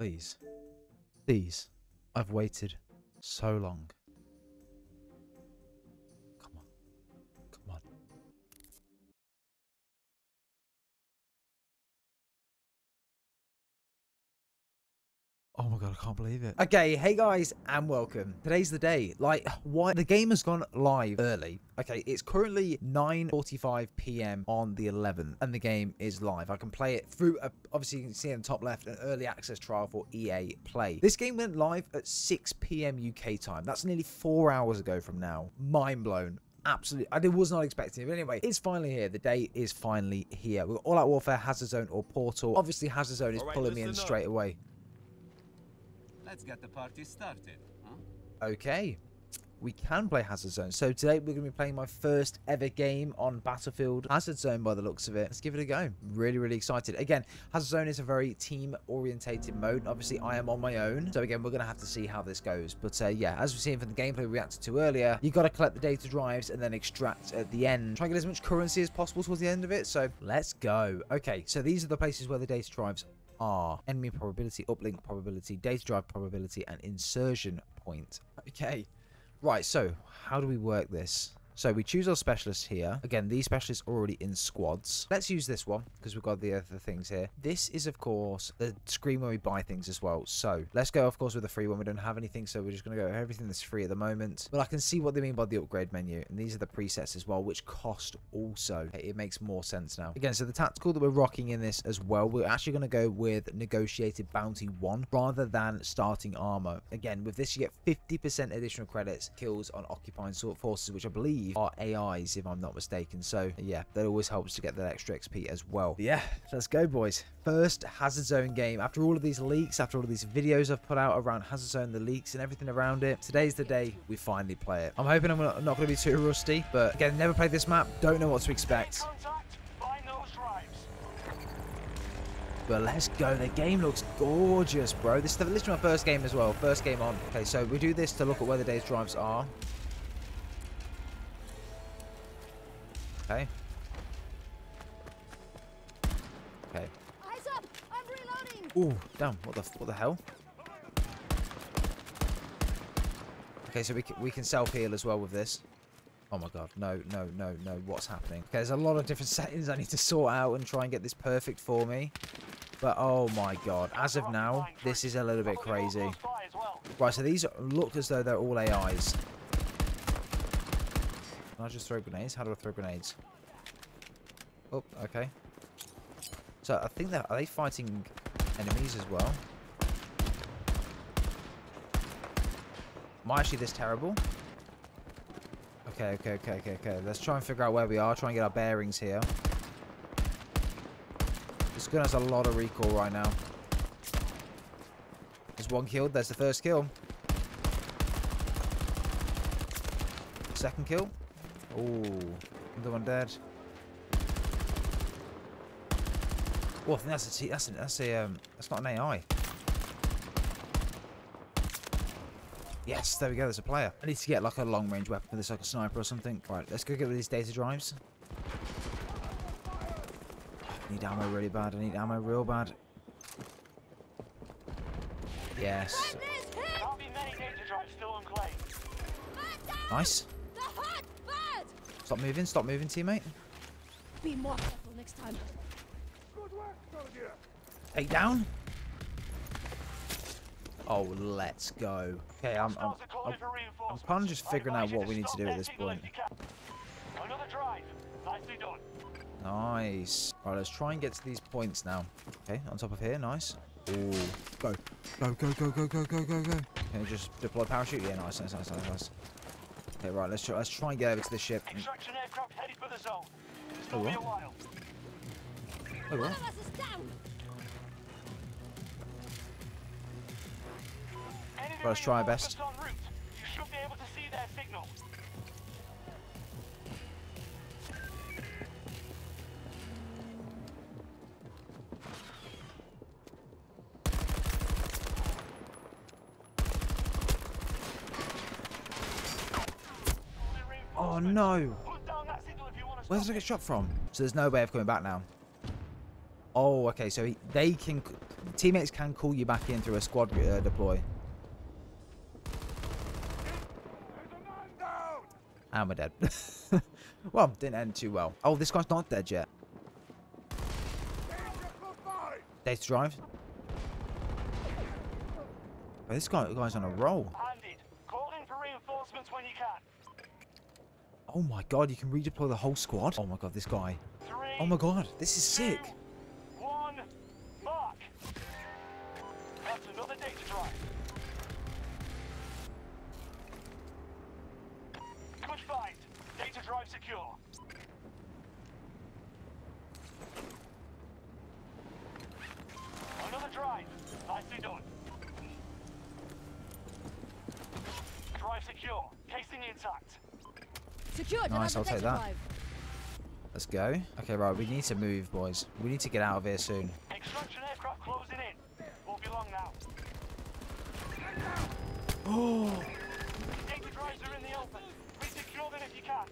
Please. Please. I've waited so long. Oh my god, I can't believe it. Okay, hey guys, and welcome. Today's the day. Like, why? The game has gone live early. Okay, it's currently 9.45 p.m. on the 11th, and the game is live. I can play it through, a, obviously you can see in the top left, an early access trial for EA Play. This game went live at 6 p.m. UK time. That's nearly four hours ago from now. Mind blown absolutely I was not expecting it. But anyway, it's finally here. The day is finally here. We've got All Out Warfare, Hazard Zone, or Portal. Obviously, Hazard Zone is All right, pulling me in listen up. straight away. Let's get the party started. Huh? Okay. We can play Hazard Zone. So today we're going to be playing my first ever game on Battlefield Hazard Zone by the looks of it. Let's give it a go. Really, really excited. Again, Hazard Zone is a very team-orientated mode. Obviously, I am on my own. So again, we're going to have to see how this goes. But uh, yeah, as we've seen from the gameplay we reacted to earlier, you got to collect the data drives and then extract at the end. Try and get as much currency as possible towards the end of it. So let's go. Okay, so these are the places where the data drives are enemy probability, uplink probability, data drive probability, and insertion point. Okay. Right, so how do we work this? So we choose our specialist here. Again, these specialists are already in squads. Let's use this one because we've got the other things here. This is, of course, the screen where we buy things as well. So let's go, of course, with the free one. We don't have anything, so we're just going to go everything that's free at the moment. But I can see what they mean by the upgrade menu. And these are the presets as well, which cost also. It makes more sense now. Again, so the tactical that we're rocking in this as well, we're actually going to go with negotiated bounty one rather than starting armor. Again, with this, you get 50% additional credits, kills on occupying sort forces, which I believe are AIs, if I'm not mistaken. So yeah, that always helps to get that extra XP as well. But yeah, let's go, boys. First Hazard Zone game. After all of these leaks, after all of these videos I've put out around Hazard Zone, the leaks and everything around it, today's the day we finally play it. I'm hoping I'm not going to be too rusty, but again, never played this map, don't know what to expect. But let's go. The game looks gorgeous, bro. This is literally my first game as well. First game on. Okay, so we do this to look at where the day's drives are. Okay. Okay. Eyes up! I'm reloading! Ooh, damn. What the what the hell? Okay, so we can, we can self-heal as well with this. Oh my god, no, no, no, no, what's happening? Okay, there's a lot of different settings I need to sort out and try and get this perfect for me. But oh my god, as of now, this is a little bit crazy. Close by as well. Right, so these look as though they're all AIs. Can I just throw grenades? How do I throw grenades? Oh, okay. So I think that are they fighting enemies as well? Am I actually this terrible? Okay, okay, okay, okay, okay. Let's try and figure out where we are. Try and get our bearings here. This gun has a lot of recoil right now. There's one killed. There's the first kill. Second kill. Oh, another one dead. Oh, I think that's a T. That's a, that's a um. That's not an AI. Yes, there we go. There's a player. I need to get like a long range weapon for this, like a sniper or something. Right, let's go get with these data drives. I need ammo really bad. I need ammo real bad. Yes. Madness Stop moving, stop moving, teammate. Be more careful next time. Good work, soldier. Take down. Oh, let's go. Okay, I'm, I'm, I'm, I'm kind of just figuring out what we need to do at this point. Another drive. Nicely done. Nice. All right, let's try and get to these points now. Okay, on top of here, nice. Ooh, go. Go, go, go, go, go, go, go, go. Can I just deploy parachute? Yeah, nice, nice, nice, nice, nice. Okay, right, let's try, let's try and get over to the ship. Extraction aircraft headed for the zone. It's Oh, gonna be a while. Oh, One what? of down! Enemy let's try our best. To Where did I get shot from? So there's no way of coming back now. Oh, okay. So he, they can, teammates can call you back in through a squad uh, deploy. And we're dead. well, didn't end too well. Oh, this guy's not dead yet. Data drive. Oh, this guy guy's on a roll. Handed. Call in for reinforcements when you can. Oh my god, you can redeploy the whole squad. Oh my god, this guy. Three. Oh my god, this is sick. One. Mark. That's another data drive. Good find. Data drive secure. Another drive. Nicely done. Drive secure. Casing intact. Secured. Nice, I'll take that. drive. Let's go. Okay, right, we need to move, boys. We need to get out of here soon. Extraction aircraft closing in. Won't be long now. Oh! Data drives are in the open. Resecure them if you can.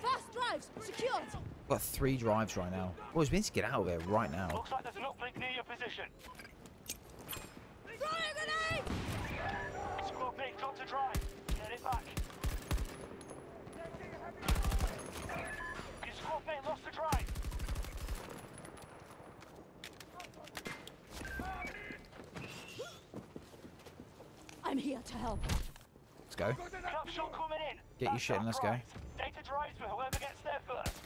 Fast drives. Secured. Got three drives right now. Boys, we need to get out of here right now. Looks like there's an uplink near your position. Throwing a grenade. Squad mate, to drive. Get it back. Your squad mate lost the drive. I'm here to help. Let's go. Crap shot coming in. Get your shit and let's go. prize. Data drives for whoever gets there first.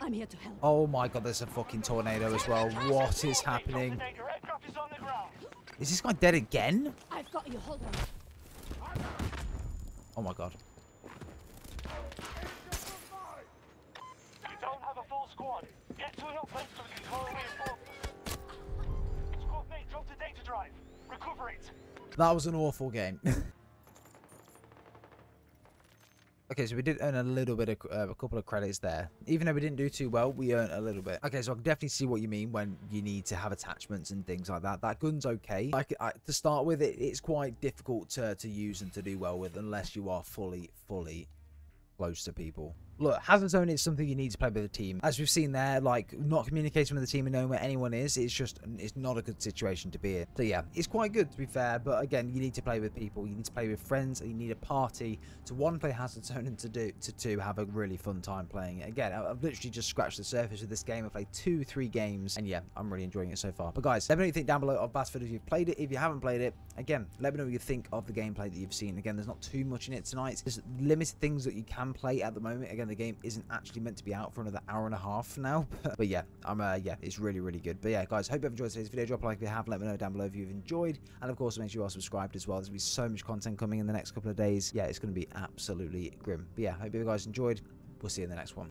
I'm here to help. Oh my god, there's a fucking tornado as well. What is happening? Is on the ground. Is this guy dead again? I've got you. Hold on. Oh my god. You don't have a full squad. Get to an uplink so we can call reinforcements. Squad mate, drop the data drive. Recover it. That was an awful game. okay, so we did earn a little bit of uh, a couple of credits there. Even though we didn't do too well, we earned a little bit. Okay, so I can definitely see what you mean when you need to have attachments and things like that. That gun's okay. Like I, to start with, it, it's quite difficult to, to use and to do well with unless you are fully, fully close to people. Look, Hazard Zone is something you need to play with a team. As we've seen there, like not communicating with the team and knowing where anyone is, it's just it's not a good situation to be in. So yeah, it's quite good to be fair, but again, you need to play with people, you need to play with friends, and you need a party to one play Hazard Zone and to do to two have a really fun time playing it. Again, I've literally just scratched the surface of this game. I've played two, three games, and yeah, I'm really enjoying it so far. But guys, let me know you think down below of Battlefield if you've played it. If you haven't played it, again, let me know what you think of the gameplay that you've seen. Again, there's not too much in it tonight. There's limited things that you can play at the moment. Again, the game isn't actually meant to be out for another hour and a half now. but yeah, I'm uh, yeah, it's really really good. But yeah, guys, hope you've enjoyed today's video. Drop a like if you have. Let me know down below if you've enjoyed, and of course, make sure you are subscribed as well. There's gonna be so much content coming in the next couple of days. Yeah, it's gonna be absolutely grim. But yeah, hope you guys enjoyed. We'll see you in the next one.